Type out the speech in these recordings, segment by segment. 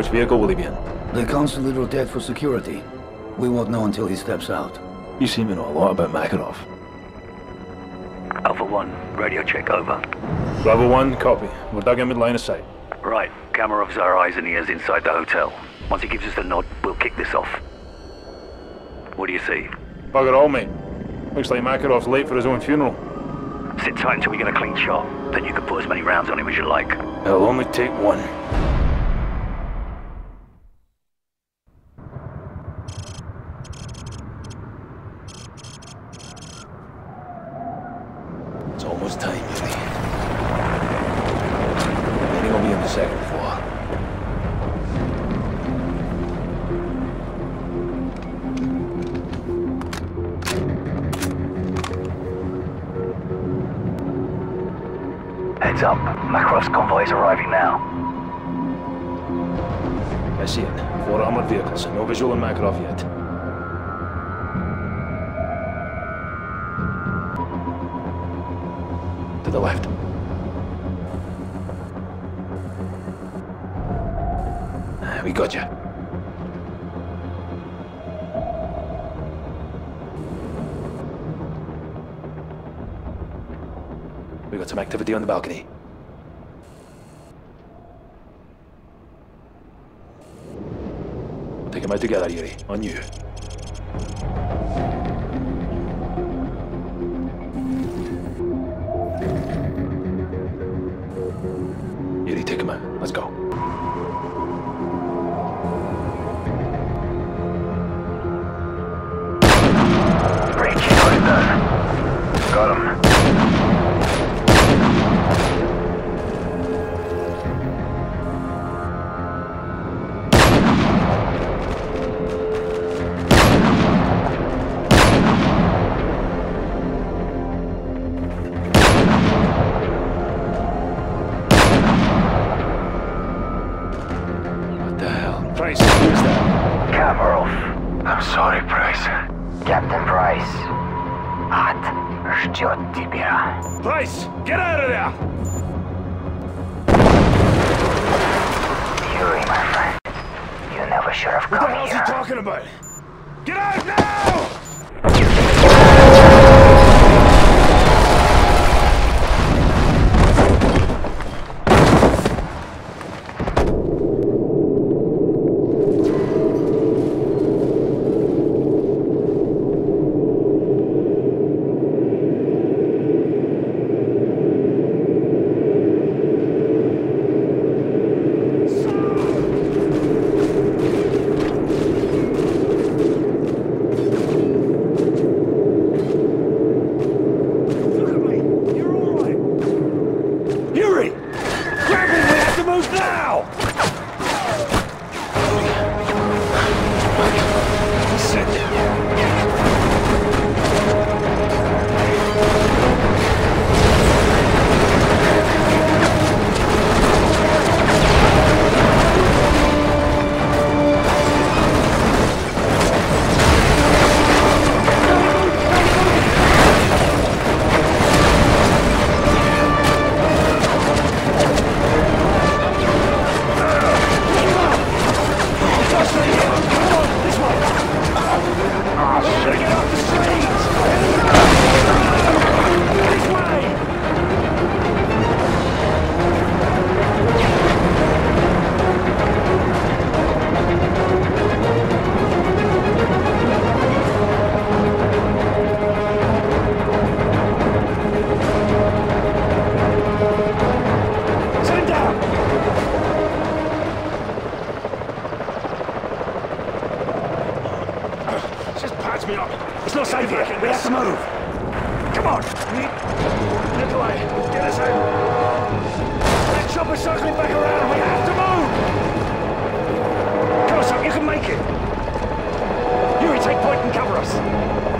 Which vehicle will he be in? The consulate will dead for security. We won't know until he steps out. You seem to know a lot about Makarov. Alpha 1, radio check, over. Bravo 1, copy. We're dug in mid line of sight. Right, Kamarov's our eyes and ears inside the hotel. Once he gives us the nod, we'll kick this off. What do you see? Bugger all, mate. Looks like Makarov's late for his own funeral. Sit tight until we get a clean shot. Then you can put as many rounds on him as you like. It'll only take one. Heads up, Makarov's convoy is arriving now. I see it. Four armored vehicles. No visual on Makarov yet. To the left. We got you. Got some activity on the balcony. Take him out together, Yuri. On you. Yuri, take him out. Let's go. ждет тебя. Price, get out of there! Yuri, my friend. You never should have What the come hell's he here. talking about? Get out now! Move. Come on. Nikolai, get us out. That chopper's circling back around. We have to move. Come on, son. You can make it. Yuri, take point and cover us.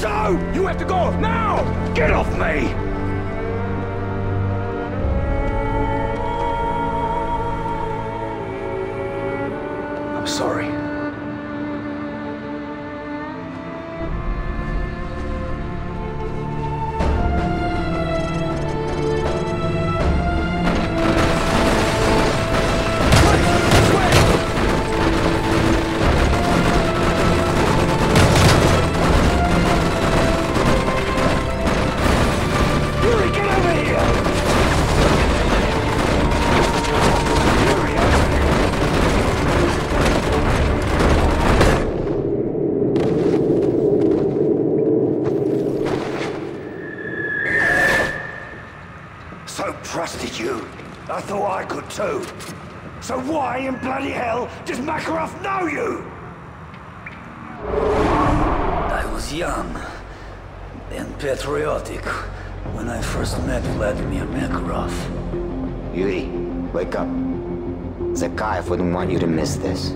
So, you have to go now! Get off me! thought I could too. So why in bloody hell does Makarov know you? I was young and patriotic when I first met Vladimir Makarov. Yuri, wake up. Zakayev wouldn't want you to miss this.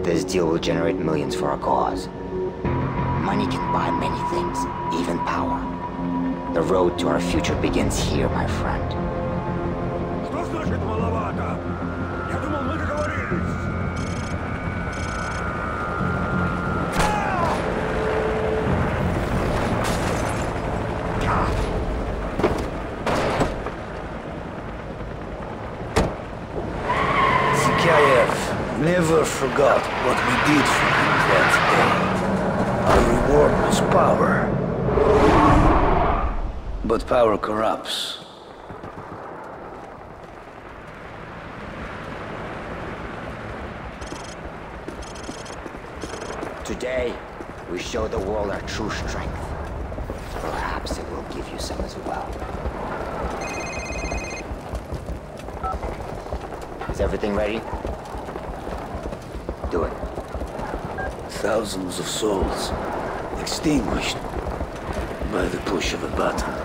This deal will generate millions for our cause. Money can buy many things, even power. The road to our future begins here, my friend. Never forgot what we did for him that day. Our reward was power. But power corrupts. Today, we show the world our true strength. Perhaps it will give you some as well. Is everything ready? Do it. Thousands of souls extinguished by the push of a button.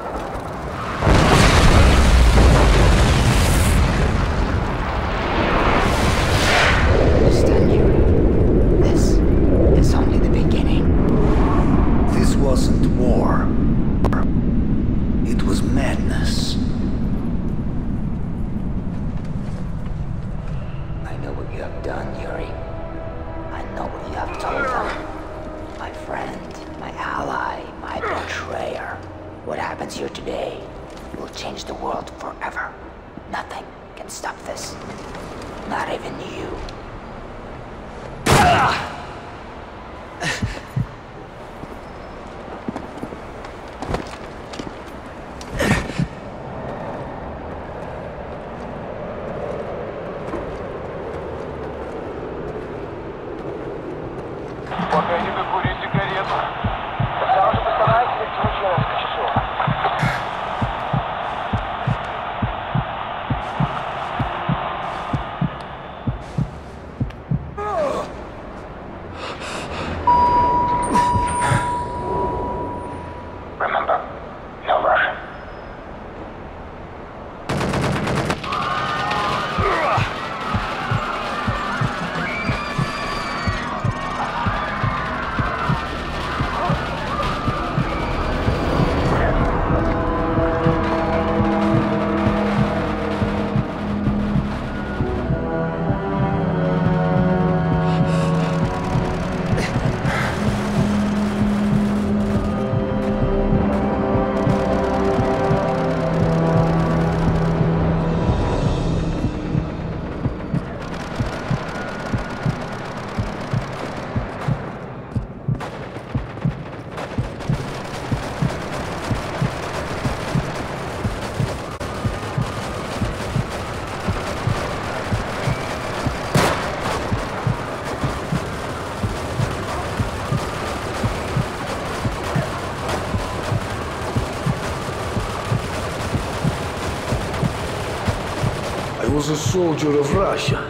A soldier of Russia,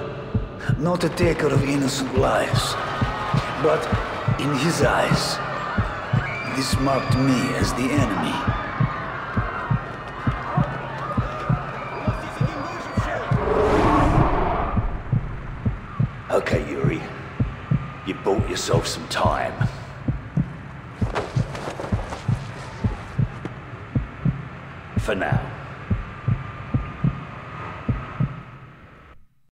not a taker of innocent lives. But in his eyes, this marked me as the enemy. Okay, Yuri. You bought yourself some time. For now.